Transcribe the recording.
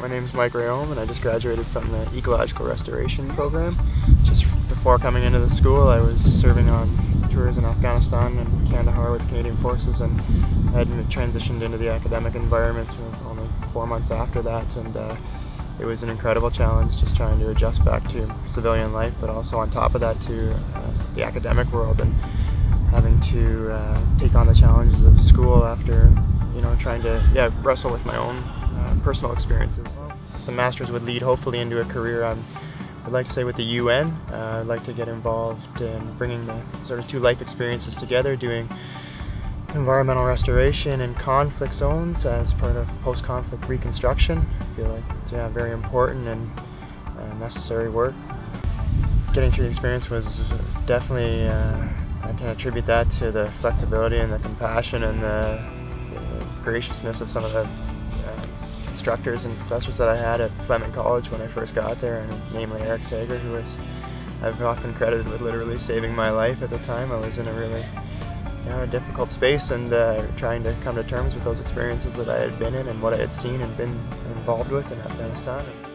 My name is Mike Rayom and I just graduated from the Ecological Restoration Program. Just before coming into the school I was serving on tours in Afghanistan and Kandahar with Canadian Forces and I had transitioned into the academic environment only four months after that and uh, it was an incredible challenge just trying to adjust back to civilian life but also on top of that to uh, the academic world and having to uh, take on the challenges of school after you know trying to yeah wrestle with my own uh, personal experiences. The Masters would lead hopefully into a career I'm, I'd like to say with the UN. Uh, I'd like to get involved in bringing the sort of two life experiences together, doing environmental restoration in conflict zones as part of post-conflict reconstruction. I feel like it's yeah, very important and uh, necessary work. Getting through the experience was definitely, uh, I can attribute that to the flexibility and the compassion and the, the graciousness of some of the instructors and professors that I had at Fleming College when I first got there, and namely Eric Sager, who was I've often credited with literally saving my life at the time. I was in a really you know, a difficult space and uh, trying to come to terms with those experiences that I had been in and what I had seen and been involved with in Afghanistan.